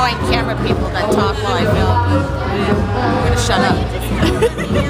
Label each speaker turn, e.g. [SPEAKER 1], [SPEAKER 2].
[SPEAKER 1] annoying camera people that talk while I film. I'm gonna shut up.